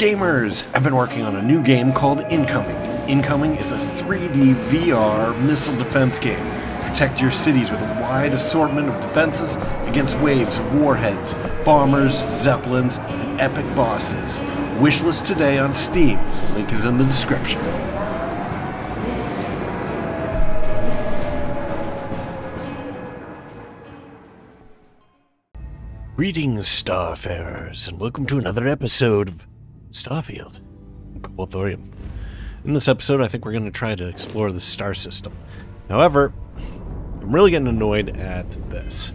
Gamers! I've been working on a new game called Incoming. Incoming is a 3D VR missile defense game. Protect your cities with a wide assortment of defenses against waves of warheads, bombers, zeppelins, and epic bosses. Wishlist today on Steam. Link is in the description. Greetings, Starfarers, and welcome to another episode of Starfield, Thorium. In this episode, I think we're going to try to explore the star system. However, I'm really getting annoyed at this.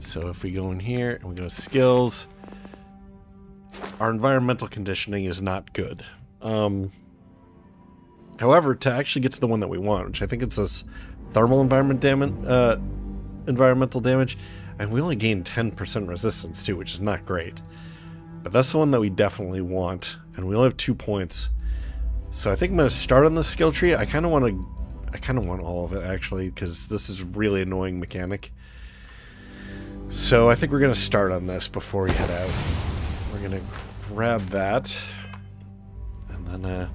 So if we go in here and we go to skills, our environmental conditioning is not good. Um, however, to actually get to the one that we want, which I think it's this thermal environment damage, uh, environmental damage, and we only gain 10% resistance too, which is not great. But that's the one that we definitely want, and we only have two points. So I think I'm going to start on the skill tree. I kind of want to, I kind of want all of it actually, because this is a really annoying mechanic. So I think we're going to start on this before we head out. We're going to grab that, and then uh,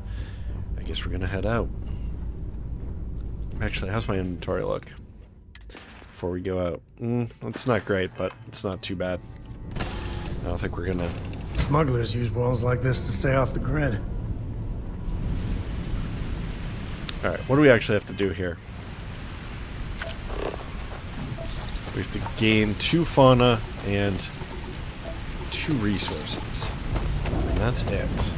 I guess we're going to head out. Actually, how's my inventory look? before we go out. Mm, it's not great, but it's not too bad. I don't think we're gonna... Smugglers use worlds like this to stay off the grid. Alright, what do we actually have to do here? We have to gain two fauna and two resources. And that's it.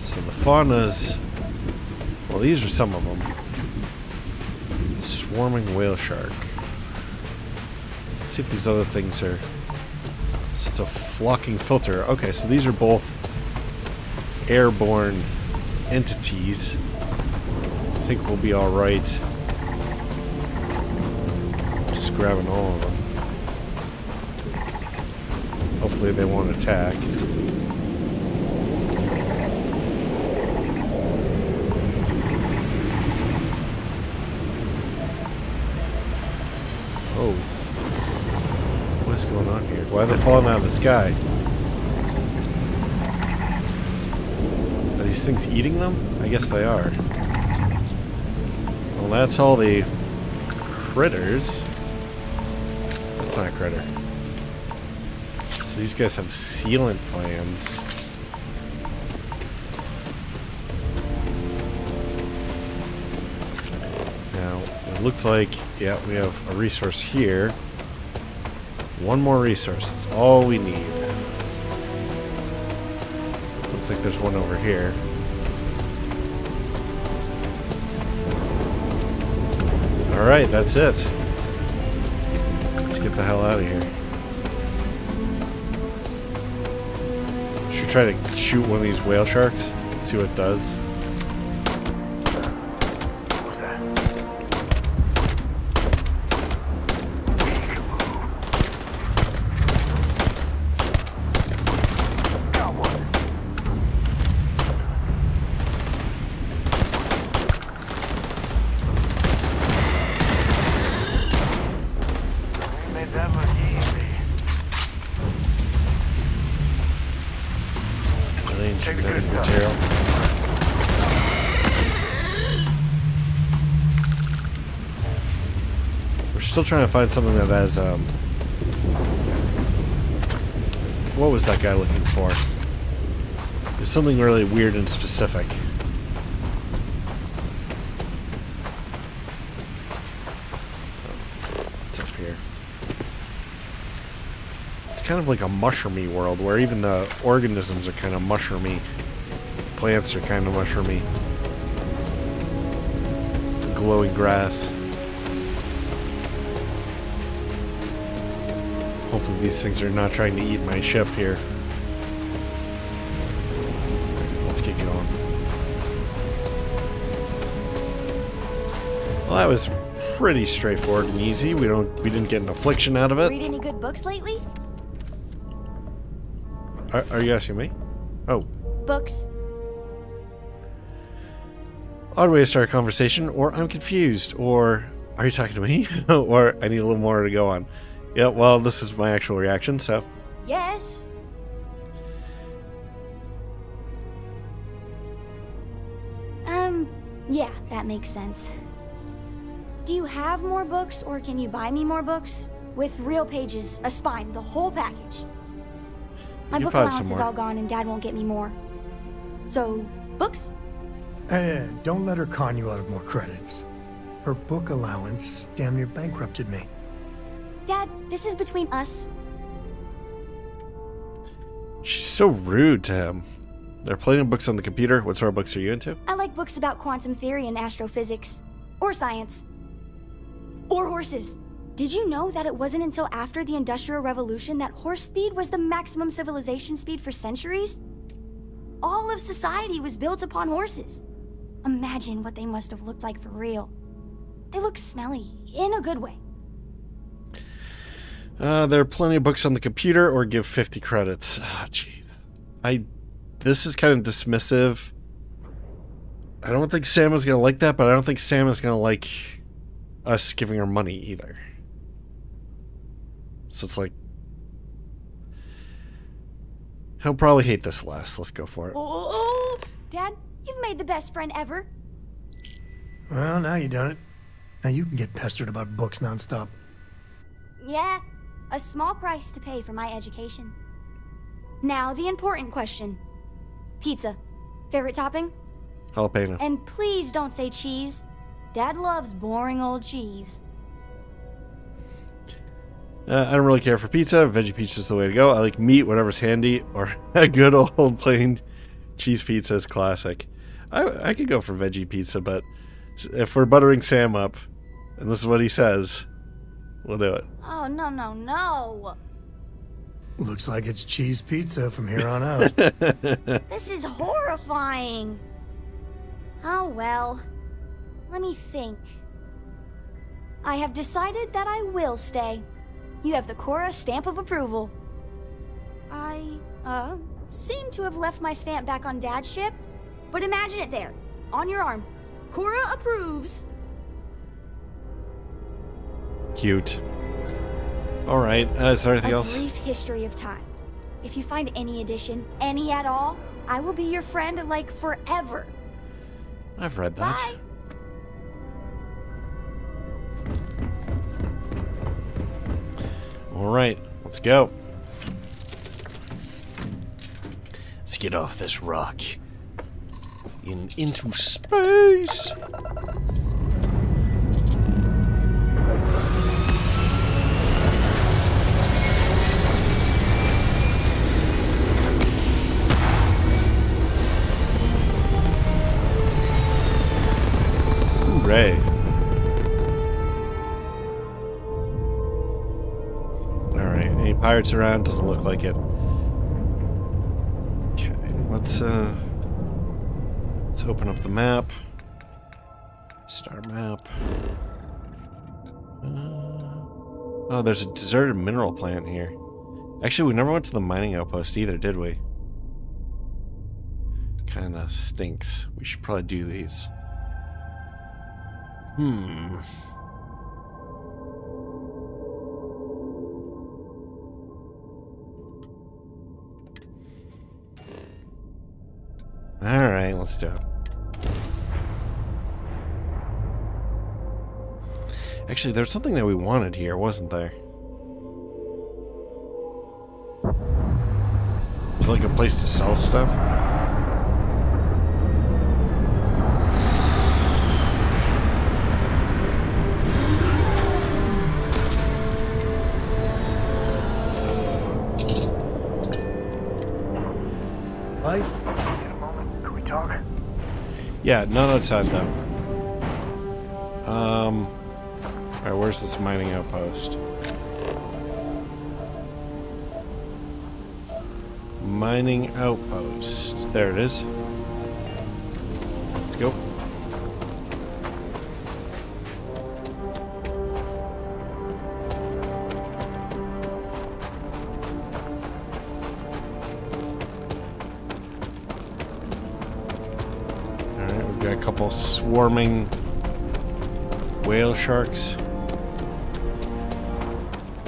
So the faunas... Well, these are some of them. Swarming whale shark. Let's see if these other things are... So it's a flocking filter. Okay, so these are both airborne entities. I think we'll be alright. Just grabbing all of them. Hopefully they won't attack. Oh. What is going on here? Why are they falling out of the sky? Are these things eating them? I guess they are. Well, that's all the critters. That's not a critter. So these guys have sealant plans. Now, it looked like yeah, we have a resource here. One more resource. That's all we need. Looks like there's one over here. Alright, that's it. Let's get the hell out of here. Should try to shoot one of these whale sharks? See what it does. Trying to find something that has, um... What was that guy looking for? There's something really weird and specific. It's up here. It's kind of like a mushroomy world where even the organisms are kind of mushroomy. Plants are kind of mushroomy. Glowing grass. Hopefully these things are not trying to eat my ship here. Let's get going. Well, that was pretty straightforward and easy. We don't we didn't get an affliction out of it. Read any good books lately? Are, are you asking me? Oh. Books. Odd way to start a conversation, or I'm confused, or are you talking to me? or I need a little more to go on. Yeah, well, this is my actual reaction, so. Yes. Um, yeah, that makes sense. Do you have more books, or can you buy me more books? With real pages, a spine, the whole package. My book allowance is all gone, and Dad won't get me more. So, books? Hey, don't let her con you out of more credits. Her book allowance damn near bankrupted me. Dad, this is between us. She's so rude to him. Plenty of books on the computer. What sort of books are you into? I like books about quantum theory and astrophysics. Or science. Or horses. Did you know that it wasn't until after the Industrial Revolution that horse speed was the maximum civilization speed for centuries? All of society was built upon horses. Imagine what they must have looked like for real. They look smelly, in a good way. Uh, there are plenty of books on the computer, or give 50 credits. Ah, jeez. I. This is kind of dismissive. I don't think Sam is going to like that, but I don't think Sam is going to like us giving her money either. So it's like. He'll probably hate this less. Let's go for it. Oh, Dad, you've made the best friend ever. Well, now you've done it. Now you can get pestered about books nonstop. Yeah, a small price to pay for my education. Now, the important question pizza. Favorite topping? Jalapeno. And please don't say cheese. Dad loves boring old cheese. Uh, I don't really care for pizza. Veggie pizza is the way to go. I like meat, whatever's handy, or a good old plain cheese pizza is classic. I, I could go for veggie pizza, but if we're buttering Sam up, and this is what he says, we'll do it. Oh, no, no, no. Looks like it's cheese pizza from here on out. This is horrifying. Oh, well. Let me think. I have decided that I will stay. You have the Cora stamp of approval. I, uh, seem to have left my stamp back on Dad's ship, but imagine it there, on your arm. Cora approves. Cute. All right. Uh, is there anything a else? brief history of time. If you find any addition, any at all, I will be your friend like forever. I've read that. Bye. All right. Let's go. Let's get off this rock. In into space. Hooray. Alright, any pirates around? Doesn't look like it. Okay, let's uh let's open up the map. Star map. Uh, oh, there's a deserted mineral plant here. Actually, we never went to the mining outpost either, did we? Kinda stinks. We should probably do these. Hmm. Alright, let's do it. Actually, there's something that we wanted here, wasn't there? It's like a place to sell stuff. Yeah, not outside though. Um. Alright, where's this mining outpost? Mining outpost. There it is. swarming whale sharks.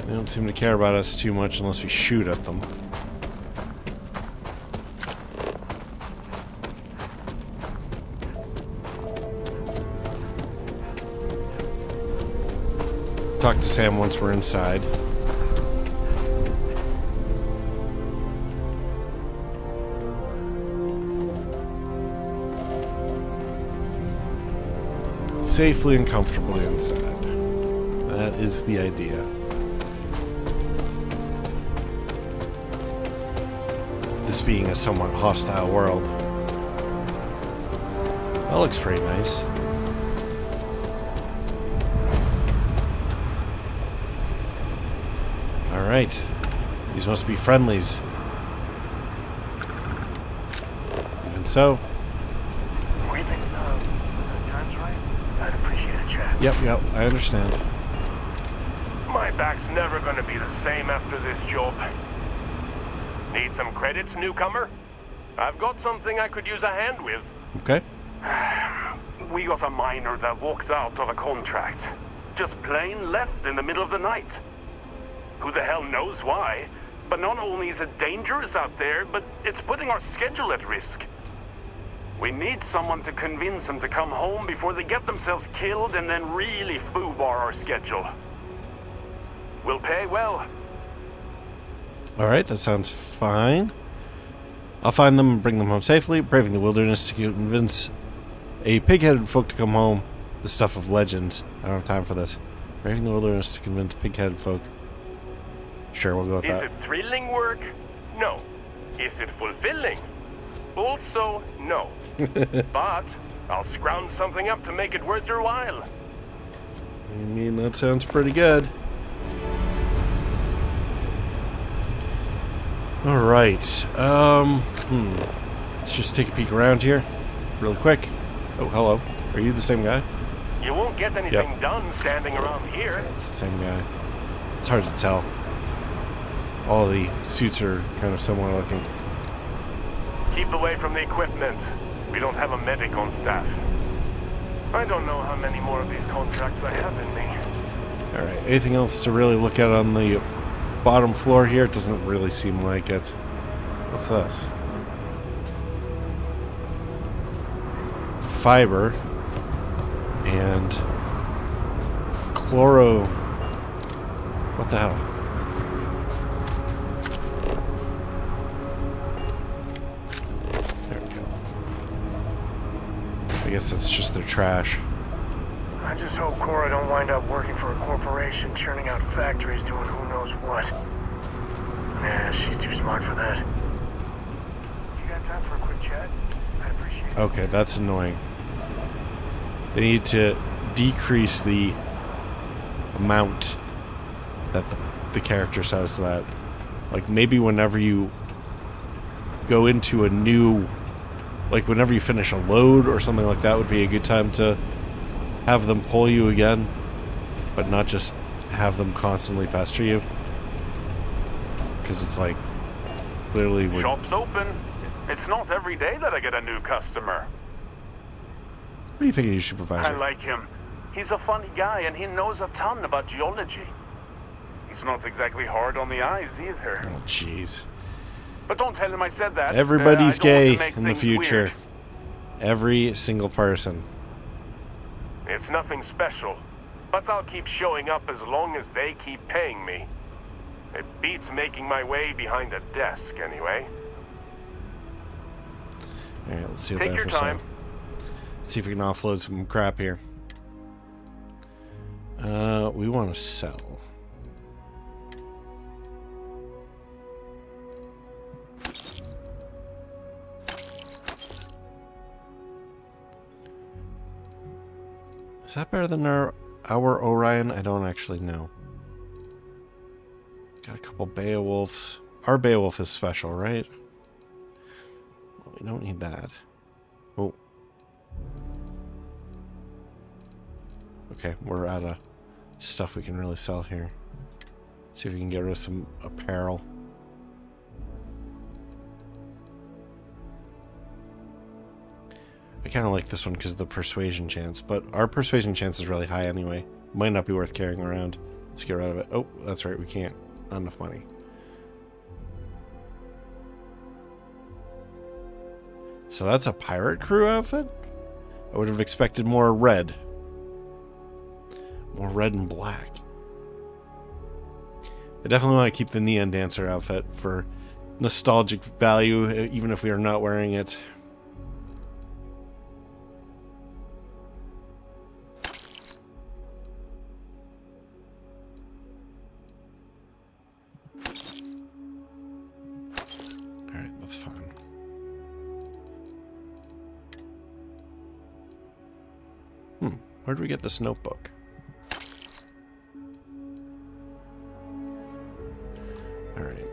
They don't seem to care about us too much unless we shoot at them. Talk to Sam once we're inside. Safely and comfortably inside. That is the idea. This being a somewhat hostile world. That looks pretty nice. Alright. These must be friendlies. Even so. Breathing, uh, time's right. I'd appreciate a chat. Yep, yep, I understand. My back's never gonna be the same after this job. Need some credits, newcomer? I've got something I could use a hand with. Okay. We got a miner that walked out of a contract. Just plain left in the middle of the night. Who the hell knows why? But not only is it dangerous out there, but it's putting our schedule at risk. We need someone to convince them to come home before they get themselves killed and then really foobar our schedule. We'll pay well. Alright, that sounds fine. I'll find them and bring them home safely, braving the wilderness to convince a pig-headed folk to come home. The stuff of legends. I don't have time for this. Braving the wilderness to convince pig-headed folk. Sure, we'll go with Is that. it thrilling work? No. Is it fulfilling? Also, no. but I'll scrounge something up to make it worth your while. I mean, that sounds pretty good. Alright. Um, hmm. Let's just take a peek around here. Really quick. Oh, hello. Are you the same guy? You won't get anything done standing around here. It's the same guy. It's hard to tell. All the suits are kind of similar looking. Keep away from the equipment. We don't have a medic on staff. I don't know how many more of these contracts I have in me. Alright, anything else to really look at on the bottom floor here? It doesn't really seem like it. What's this? Fiber and chloro. What the hell? I guess that's just their trash. I just hope Cora don't wind up working for a corporation churning out factories doing who knows what. Nah, she's too smart for that. You got time for a quick chat? I'd appreciate it. Okay, that's annoying. They need to decrease the amount that the, the character says that. Like, maybe whenever you go into a new... Like, whenever you finish a load or something like that would be a good time to have them pull you again. But not just have them constantly pester you. Because it's like... Clearly would... Shop's open. It's not every day that I get a new customer. What do you think of your supervisor? I like him. He's a funny guy and he knows a ton about geology. He's not exactly hard on the eyes either. Oh, jeez. But don't tell him I said that. Everybody's Uh, I don't want to gay in the future. weird. Every single person. It's nothing special. But I'll keep showing up as long as they keep paying me. It beats making my way behind a desk, anyway. Alright, let's see what Take they have your for sale. time. See if we can offload some crap here. Uh, we want to sell. Is that better than our, our Orion? I don't actually know. Got a couple Beowulfs. Our Beowulf is special, right? Well, we don't need that. Oh. Okay, we're out of stuff we can really sell here. See if we can get rid of some apparel. I kind of like this one because of the persuasion chance, but our persuasion chance is really high anyway. Might not be worth carrying around. Let's get rid of it. Oh, that's right, we can't. Not enough money. So that's a pirate crew outfit? I would have expected more red. More red and black. I definitely want to keep the Neon Dancer outfit for nostalgic value, even if we are not wearing it. Where do we get this notebook? Alright.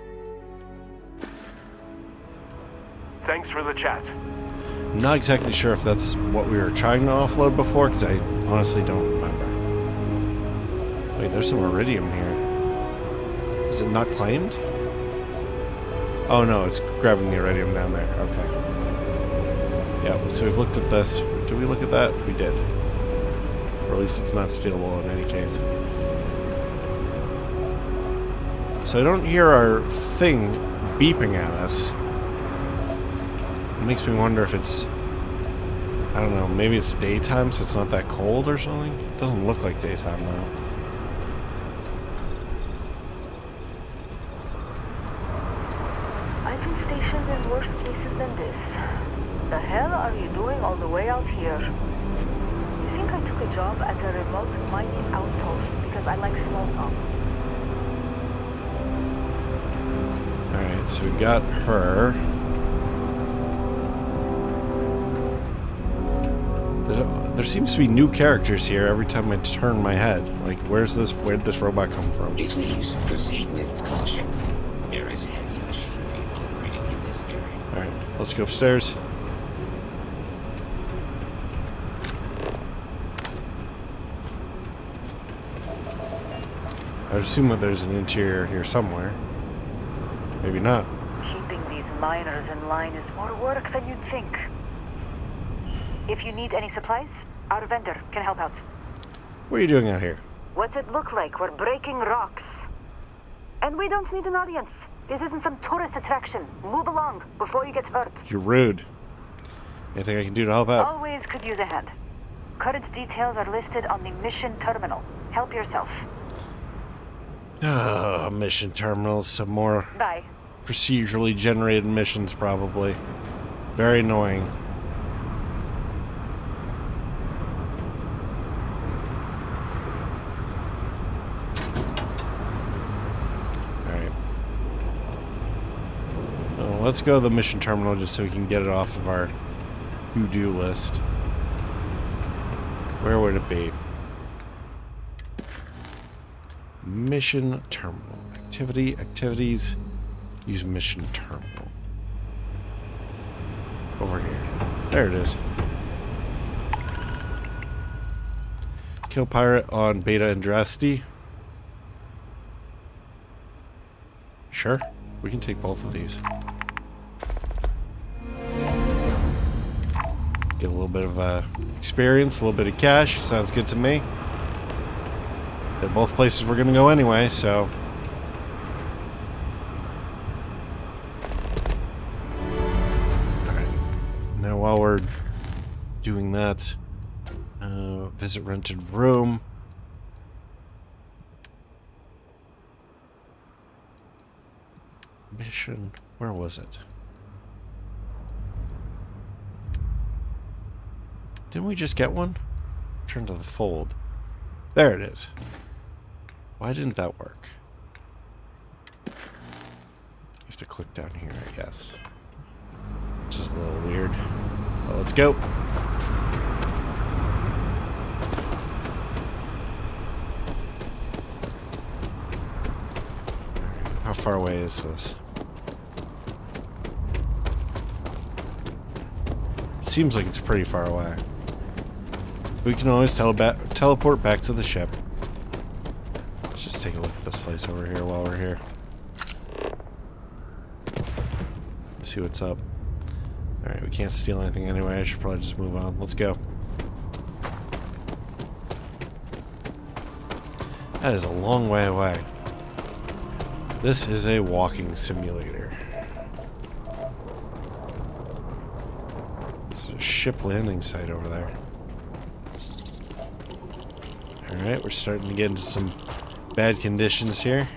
Thanks for the chat. I'm not exactly sure if that's what we were trying to offload before, because I honestly don't remember. Wait, there's some iridium here. Is it not claimed? Oh no, it's grabbing the iridium down there. Okay. Yeah, so we've looked at this. Did we look at that? We did. Or at least it's not stealable in any case. So I don't hear our thing beeping at us. It makes me wonder if it's... I don't know, maybe it's daytime so it's not that cold or something? It doesn't look like daytime though. I've been stationed in worse places than this. The hell are you doing all the way out here? You think I took a job at a remote mining outpost because I like small talk? Alright, so we got her. There, there seems to be new characters here every time I turn my head. Like, where's this? Where'd this robot come from? Please proceed with caution. There is heavy machinery operating in this area. Alright, let's go upstairs. I assume that there's an interior here somewhere. Maybe not. Miners in line is more work than you'd think. If you need any supplies, our vendor can help out. What are you doing out here? What's it look like? We're breaking rocks. And we don't need an audience. This isn't some tourist attraction. Move along before you get hurt. You're rude. Anything I can do to help out? Always could use a hand. Current details are listed on the mission terminal. Help yourself. Ah, mission terminals. Some more Bye. Procedurally generated missions, probably. Very annoying. Let's go to the mission terminal just so we can get it off of our to-do list. Where would it be? Mission terminal. Activity, activities. Use mission terminal. Over here. There it is. Kill pirate on Beta Andraste. Sure. We can take both of these. Get a little bit of uh, experience, a little bit of cash. Sounds good to me. They're both places we're going to go anyway, so... doing that, uh, visit rented room. Mission, where was it? Didn't we just get one? Turn to the fold. There it is. Why didn't that work? You have to click down here, I guess. Which is a little weird. Well, let's go. How far away is this? Seems like it's pretty far away. We can always teleport back to the ship. Let's just take a look at this place over here while we're here. See what's up. Alright, we can't steal anything anyway. I should probably just move on. Let's go. That is a long way away. This is a walking simulator. There's a ship landing site over there. Alright, we're starting to get into some bad conditions here.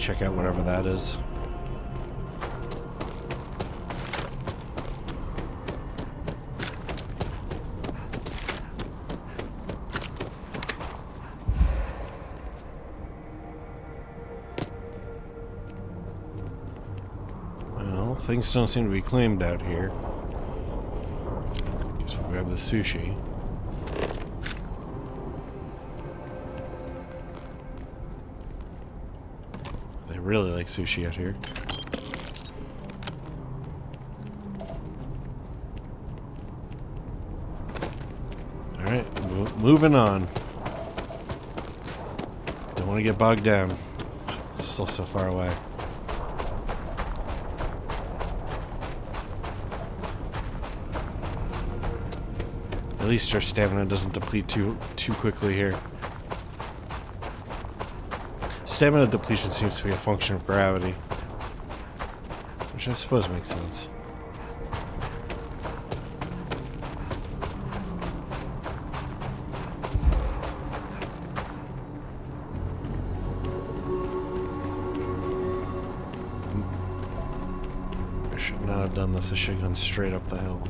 Check out whatever that is? Well, things don't seem to be claimed out here. Guess we'll grab the sushi. Really like sushi out here. Alright, mo moving on. Don't want to get bogged down. It's still so far away. At least our stamina doesn't deplete too too quickly here. Stamina depletion seems to be a function of gravity. Which I suppose makes sense. I should not have done this. I should have gone straight up the hill.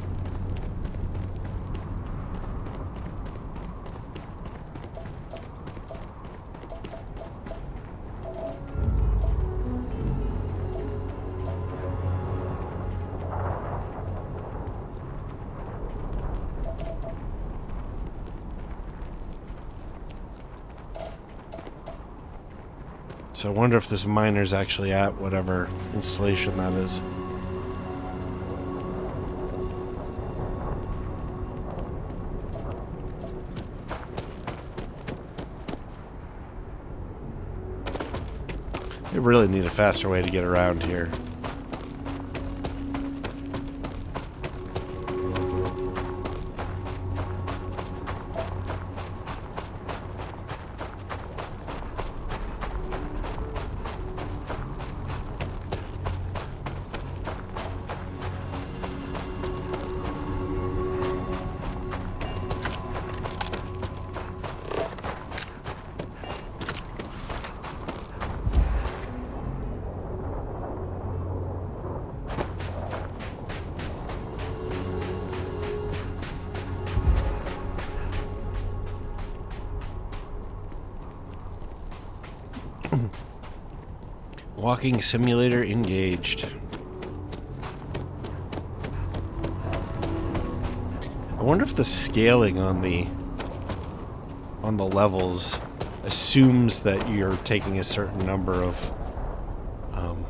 So I wonder if this miner's actually at whatever installation that is. They really need a faster way to get around here. Walking simulator engaged. I wonder if the scaling on the on the levels assumes that you're taking a certain number of um,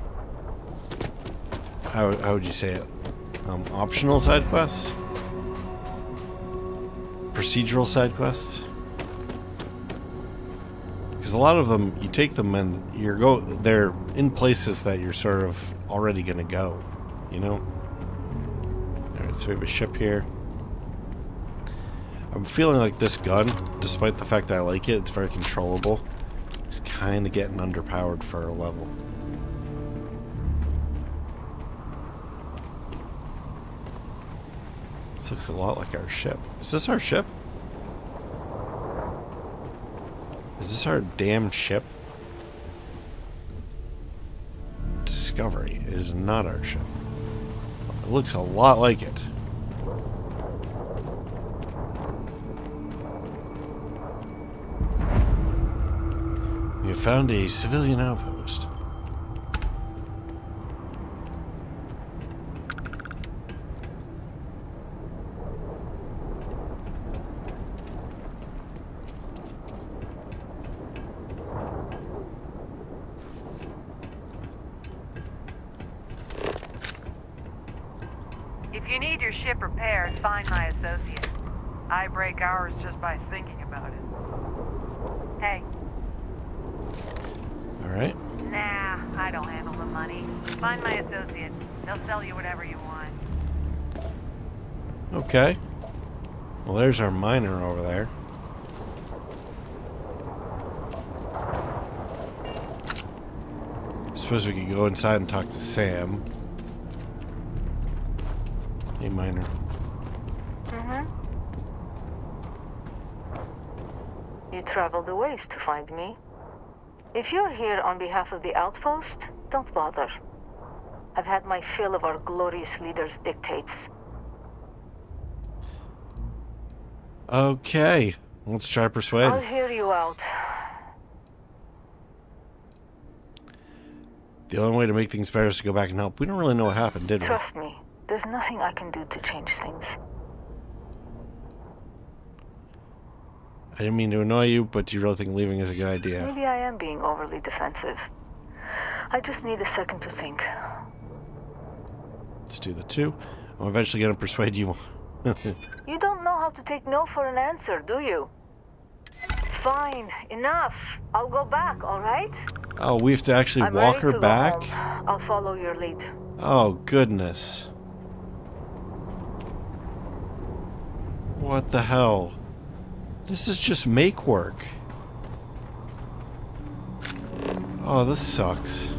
how, how would you say it? Um, optional side quests? Procedural side quests because a lot of them you take them and you're go they're in places that you're sort of already gonna go you know? All right so we have a ship here. I'm feeling like this gun despite the fact that I like it it's very controllable it's kind of getting underpowered for a level. This looks a lot like our ship. Is this our ship Is this our damn ship? Discovery is not our ship. It looks a lot like it. We have found a civilian outpost. If you need your ship repaired, find my associate. I break hours just by thinking about it. Hey, Alright. nah, I don't handle the money. Find my associate. They'll sell you whatever you want. Okay. Well, there's our miner over there. Suppose we could go inside and talk to Sam. Hey, miner. Mm-hmm. You traveled a ways to find me. If you're here on behalf of the outpost, don't bother. I've had my fill of our glorious leader's dictates. Okay. Let's try to persuade. I'll hear you out. The only way to make things better is to go back and help. We don't really know what happened, did we? Trust me, there's nothing I can do to change things. I didn't mean to annoy you, but do you really think leaving is a good idea? Maybe I am being overly defensive. I just need a second to think. Let's do the two. I'm eventually going to persuade you. You don't know how to take no for an answer, do you? Fine, enough. I'll go back, alright? oh, we have to actually I'm walk her back? I'll follow your lead. Oh, goodness. What the hell? This is just make work. Oh, this sucks.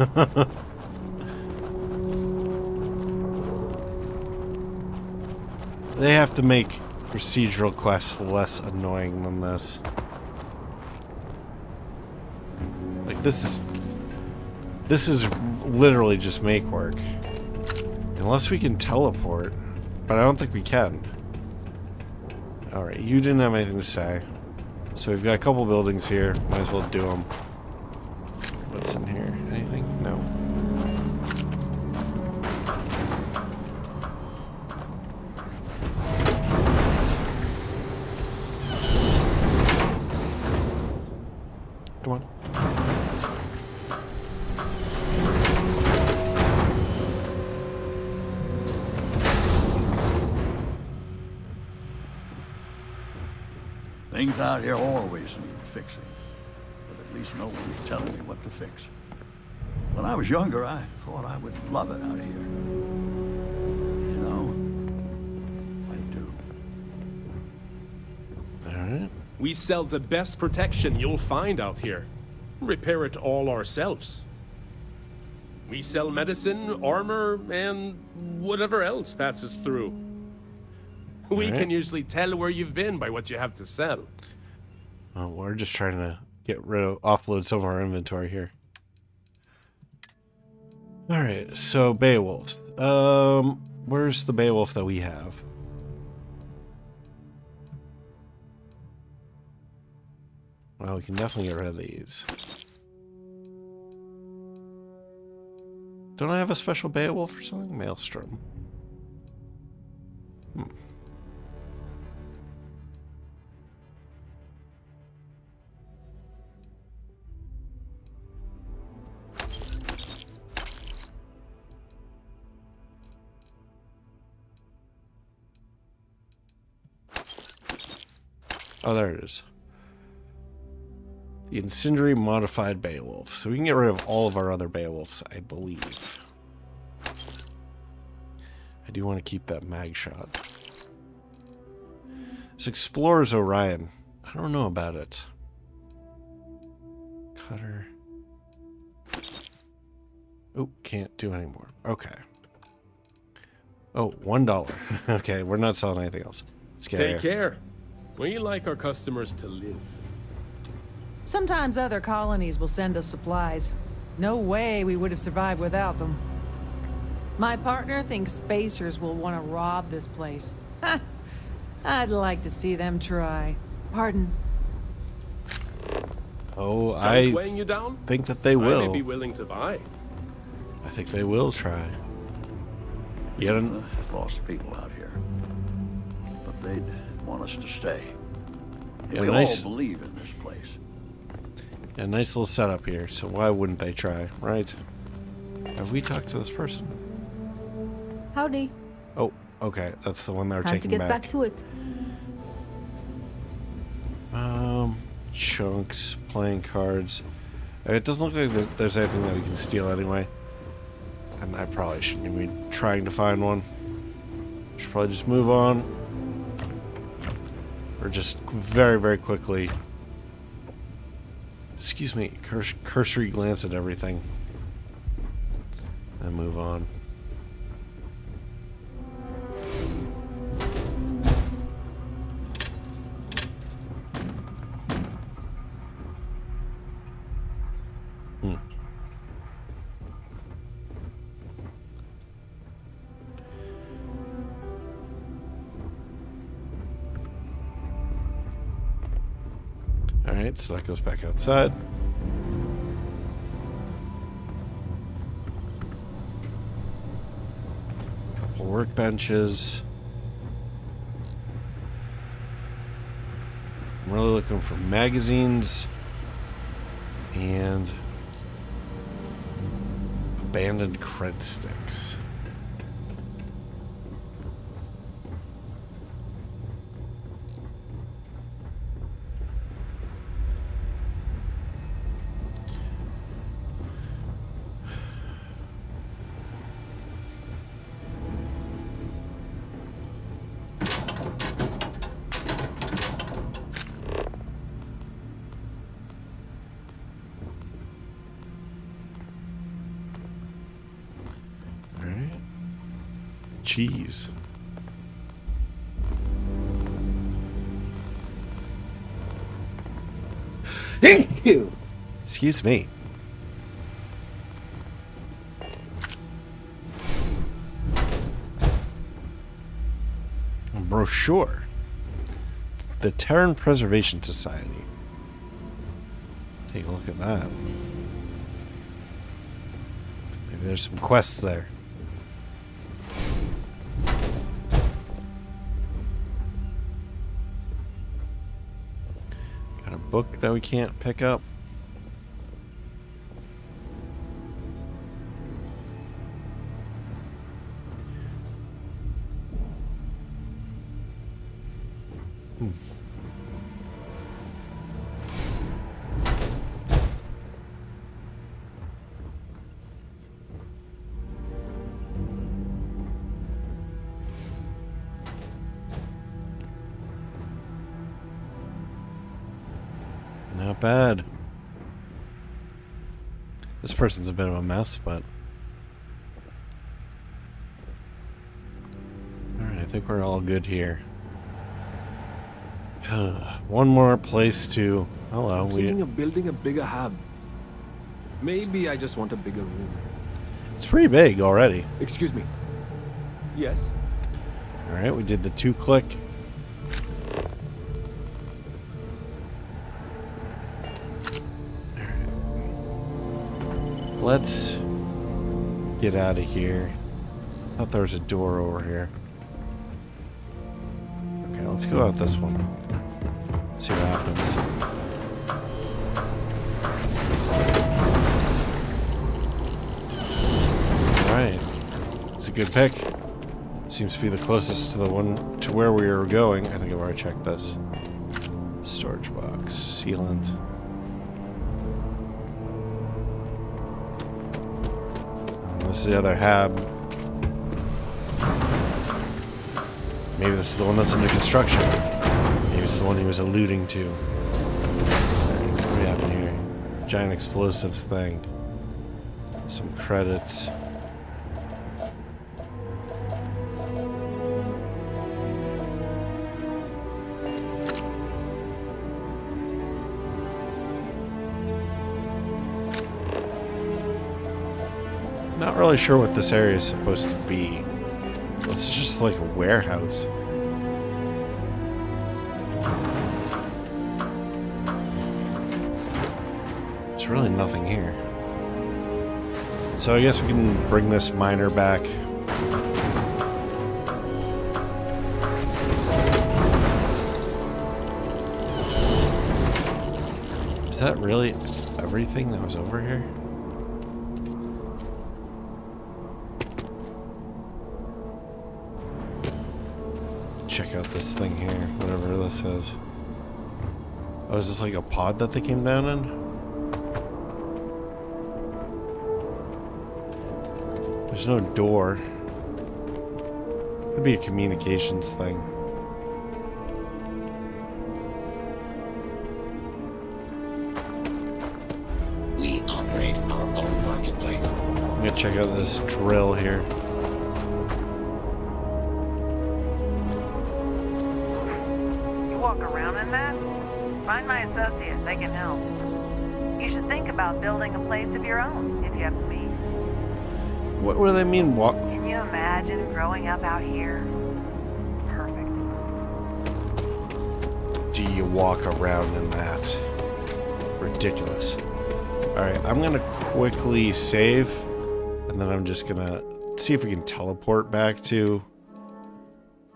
they have to make procedural quests less annoying than this. Like, this is this is literally just make work. Unless we can teleport. But I don't think we can. Alright, you didn't have anything to say. So we've got a couple buildings here. Might as well do them. Things out here always need fixing. But at least no one's telling me what to fix. When I was younger, I thought I would love it out here. You know, I do. Alright. We sell the best protection you'll find out here. Repair it all ourselves. We sell medicine, armor, and whatever else passes through. We Alright. can usually tell where you've been by what you have to sell. Well, we're just trying to get rid of, offload some of our inventory here. Alright, so Beowulfs. Um, where's the Beowulf that we have? Well, we can definitely get rid of these. Don't I have a special Beowulf or something? Maelstrom. Hmm. Oh, there it is. The Incendiary Modified Beowulf. So we can get rid of all of our other Beowulfs, I believe. I do want to keep that MagShot. This Explorer's Orion. I don't know about it. Cutter. Oh, can't do anymore. Okay. Oh, one dollar. okay, we're not selling anything else. Take care. We like our customers to live. Sometimes other colonies will send us supplies. No way we would have survived without them. My partner thinks spacers will want to rob this place. I'd like to see them try. Pardon. Oh, I weighing you down? think that they will. I will. may be willing to buy. I think they will try. Yet an- We've, lost people out here. But they'd want us to stay. Yeah, we nice- all believe in this place. a nice little setup here, so why wouldn't they try, right? Have we talked to this person? Howdy. Oh, okay, that's the one they're Time to taking get back. back to it. Um, chunks, playing cards. Uh, It doesn't look like there's anything that we can steal anyway. And I probably shouldn't even be trying to find one. Should probably just move on. Or just very, very quickly. Excuse me, cursory glance at everything. And move on. So that goes back outside. Couple workbenches. I'm really looking for magazines and abandoned cred sticks. Thank you. Excuse me. Brochure. The Terran Preservation Society. Take a look at that. Maybe there's some quests there. Book that we can't pick up. Person's a bit of a mess, but. Alright, I think we're all good here. One more place to. Oh Hello, I'm we. thinking of building a bigger hub. Maybe I just want a bigger room. It's pretty big already. Excuse me. Yes? Alright, we did the two Let's get out of here. I thought there was a door over here. Okay, let's go out this one. See what happens. Alright. It's a good pick. Seems to be the closest to the one to where we are going. I think I've already checked this. Storage box, sealant. This is the other hab. Maybe this is the one that's under construction. Maybe it's the one he was alluding to. What in here? Giant explosives thing. Some credits. Really sure what this area is supposed to be. It's just like a warehouse. There's really nothing here. So I guess we can bring this miner back. Is that really everything that was over here? This thing here, whatever this is. Oh, is this like a pod that they came down in? There's no door. Could be a communications thing. We operate our own marketplace. I'm gonna check out this drill here. Building a place of your own, if you have space. What, what do they mean walk? Can you imagine growing up out here? Perfect. Do you walk around in that? Ridiculous. Alright, I'm gonna quickly save, and then I'm just gonna see if we can teleport back to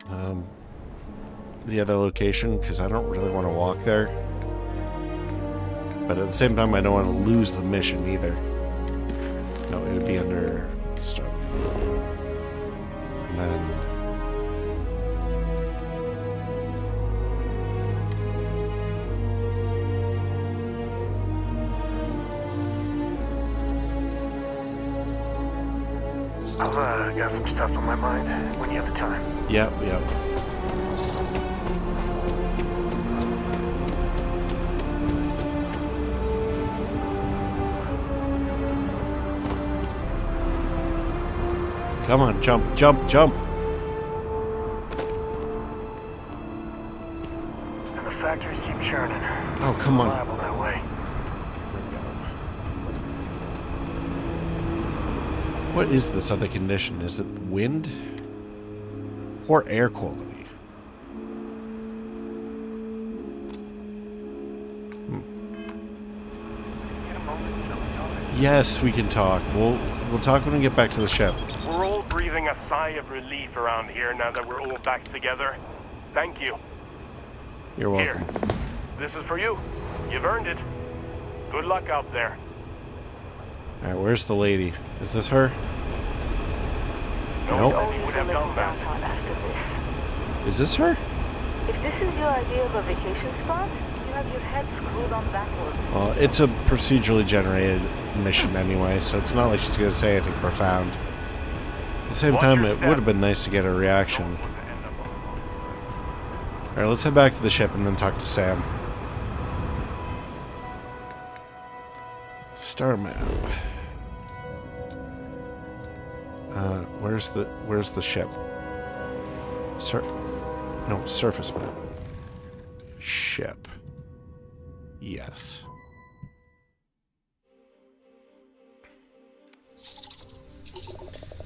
um, the other location, because I don't really want to walk there. But at the same time, I don't want to lose the mission either. No, it would be under start. And then I've uh, got some stuff on my mind when you have the time. Yep, yep. Come on, jump, jump, jump. And the factories keep churning. Oh, come on. That way. What is this other condition? Is it wind? Poor air quality. Hmm. Yes, we can talk. We'll we'll talk when we get back to the ship. We're all breathing a sigh of relief around here now that we're all back together. Thank you. You're welcome. Here. This is for you. You've earned it. Good luck out there. All right, where's the lady? Is this her? No Nope. one would have done that. After this. Is this her? If this is your idea of a vacation spot, you have your head screwed on backwards. Well, it's a procedurally generated mission anyway, so it's not like she's gonna say anything profound. At the same time, it would have been nice to get a reaction. All right, let's head back to the ship and then talk to Sam. Star map. Uh, where's the where's the ship? Sur no surface map. Ship. Yes.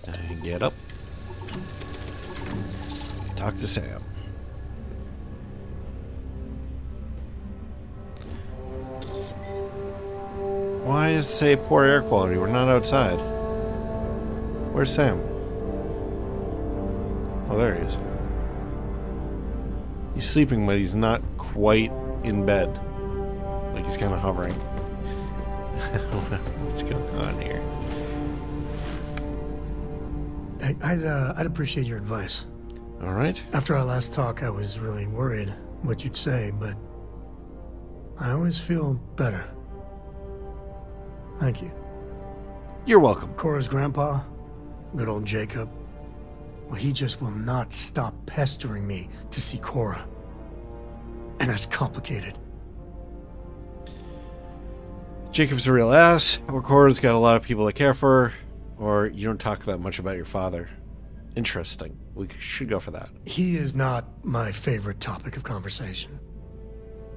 And get up. Talk to Sam. Why does it say poor air quality? We're not outside. Where's Sam? Oh, there he is. He's sleeping, but he's not quite in bed. Like he's kind of hovering. What's going on here? I, I'd, uh, I'd appreciate your advice. All right. After our last talk, I was really worried what you'd say, but I always feel better. Thank you. You're welcome. Cora's grandpa, good old Jacob, well, he just will not stop pestering me to see Cora. And that's complicated. Jacob's a real ass, or Cora's got a lot of people that care for her, or you don't talk that much about your father. Interesting. We should go for that. He is not my favorite topic of conversation.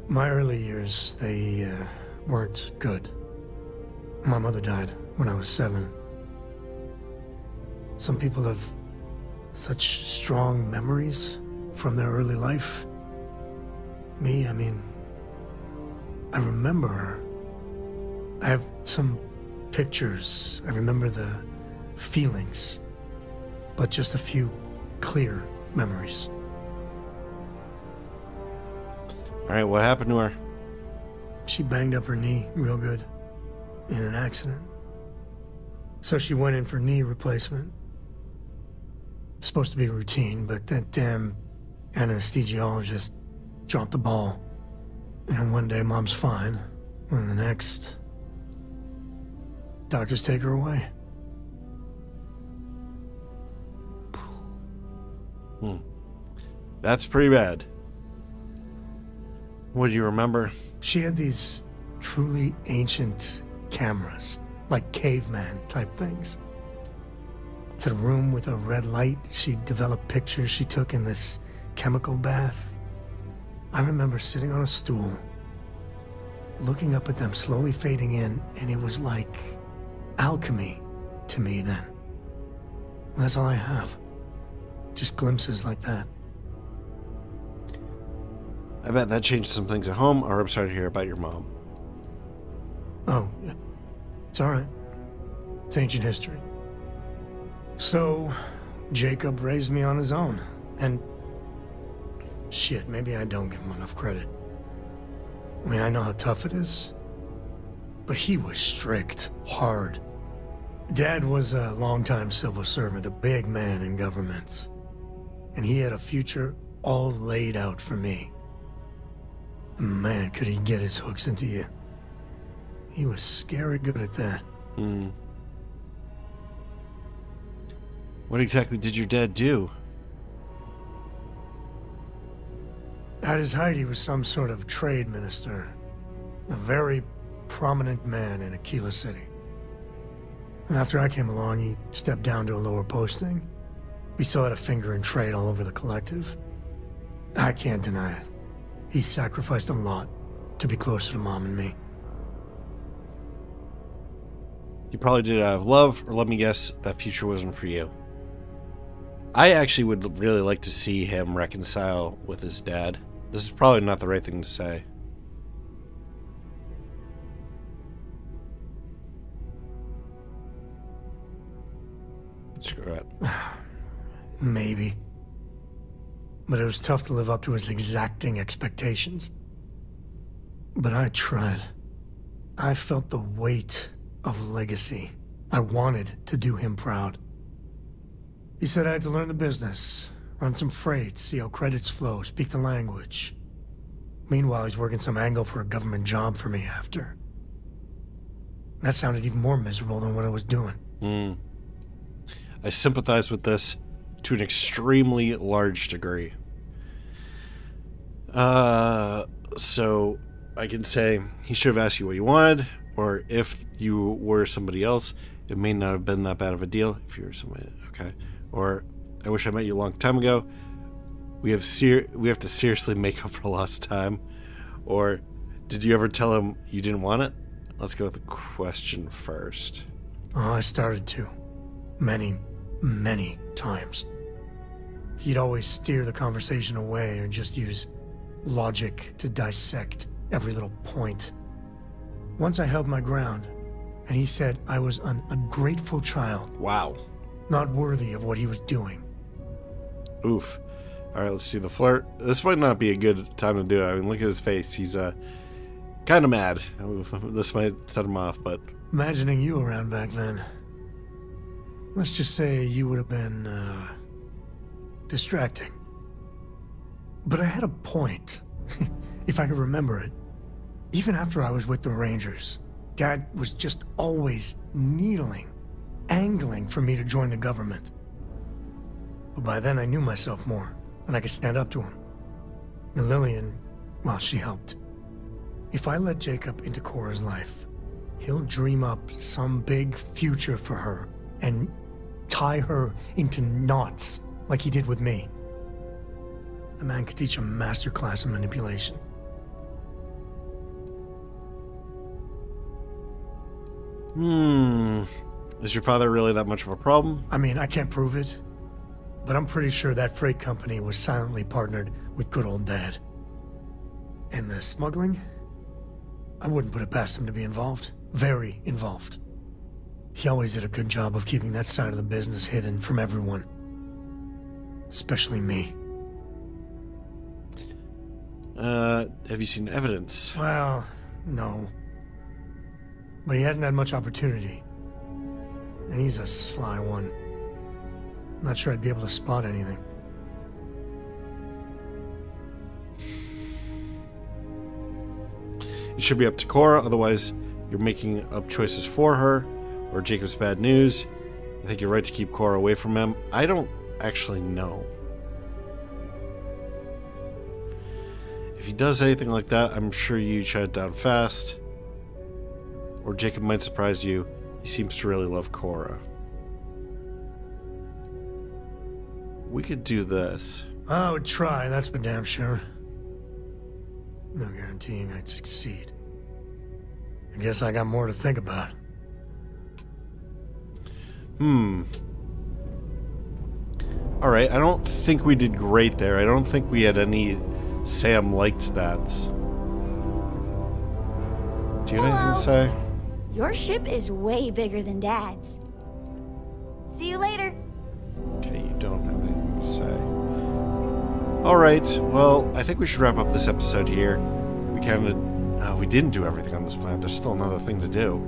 My early years, they uh, weren't good. My mother died when I was seven. Some people have such strong memories from their early life. Me, I mean, I remember her. I have some pictures. I remember the feelings, but just a few clear memories. All right, what happened to her? She banged up her knee real good in an accident. So she went in for knee replacement. Supposed to be routine, but that damn anesthesiologist dropped the ball. And one day mom's fine, and the next, doctors take her away. Hmm. That's pretty bad. What do you remember? She had these truly ancient cameras, like caveman type things. To the room with a red light, she developed pictures she took in this chemical bath. I remember sitting on a stool, looking up at them slowly fading in, and it was like alchemy to me then. That's all I have. Just glimpses like that. I bet that changed some things at home, or I'm sorry to hear about your mom. Oh, it's all right. It's ancient history. So, Jacob raised me on his own, and shit, maybe I don't give him enough credit. I mean, I know how tough it is, but he was strict, hard. Dad was a longtime civil servant, a big man in government, and he had a future all laid out for me. Man, could he get his hooks into you. He was scary good at that. Hmm. What exactly did your dad do? At his height, he was some sort of trade minister. A very prominent man in Aquila City. After I came along, he stepped down to a lower posting. We still had a finger in trade all over the collective. I can't deny it. He sacrificed a lot to be closer to Mom and me. You probably did it out of love, or let me guess, that future wasn't for you. I actually would really like to see him reconcile with his dad. This is probably not the right thing to say. Screw it. Maybe. But it was tough to live up to his exacting expectations. But I tried. I felt the weight of legacy. I wanted to do him proud. He said I had to learn the business, run some freight, see how credits flow, speak the language. Meanwhile, he's working some angle for a government job for me after. That sounded even more miserable than what I was doing. Hmm. I sympathize with this to an extremely large degree. Uh, so I can say he should have asked you what you wanted, or if you were somebody else, it may not have been that bad of a deal. If you were somebody, okay. Or I wish I met you a long time ago. We have ser- we have to seriously make up for lost time. Or did you ever tell him you didn't want it? Let's go with the question first. Oh, I started to. Many, many times. He'd always steer the conversation away and just use logic to dissect every little point. Once I held my ground, and he said I was an ungrateful child. Wow. Not worthy of what he was doing. Oof. All right, let's do the flirt. This might not be a good time to do it. I mean, look at his face. He's uh, kind of mad. This might set him off, but Imagining you around back then. Let's just say you would have been, uh, distracting. But I had a point, if I could remember it. Even after I was with the Rangers, Dad was just always needling, angling for me to join the government. But by then I knew myself more, and I could stand up to him. And Lillian, well, she helped. If I let Jacob into Cora's life, he'll dream up some big future for her and tie her into knots like he did with me. The man could teach a master class in manipulation. Hmm. Is your father really that much of a problem? I mean, I can't prove it, but I'm pretty sure that freight company was silently partnered with good old Dad. And the smuggling? I wouldn't put it past him to be involved. Very involved. He always did a good job of keeping that side of the business hidden from everyone. Especially me. Uh, have you seen evidence? Well, no. But he hasn't had much opportunity. And he's a sly one. Not sure I'd be able to spot anything. It should be up to Cora, otherwise you're making up choices for her, or Jacob's bad news. I think you're right to keep Cora away from him. I don't actually know. If he does anything like that, I'm sure you shut it down fast. Or Jacob might surprise you. He seems to really love Cora. We could do this. I would try, that's for damn sure. No guaranteeing I'd succeed. I guess I got more to think about. Hmm. All right, I don't think we did great there. I don't think we had any Sam liked that. Do you have anything to say? Your ship is way bigger than Dad's. See you later. Okay, you don't have anything to say. Alright, well, I think we should wrap up this episode here. We kind of... Uh, we didn't do everything on this planet. There's still another thing to do.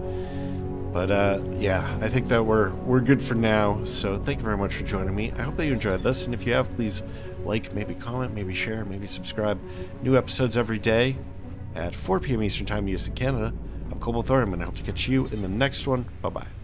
But, uh, yeah, I think that we're, we're good for now. So thank you very much for joining me. I hope that you enjoyed this. And if you have, please like, maybe comment, maybe share, maybe subscribe. New episodes every day at 4 p.m. Eastern Time, US and Canada. I'm Cobalt Thorium, and I hope to catch you in the next one. Bye-bye.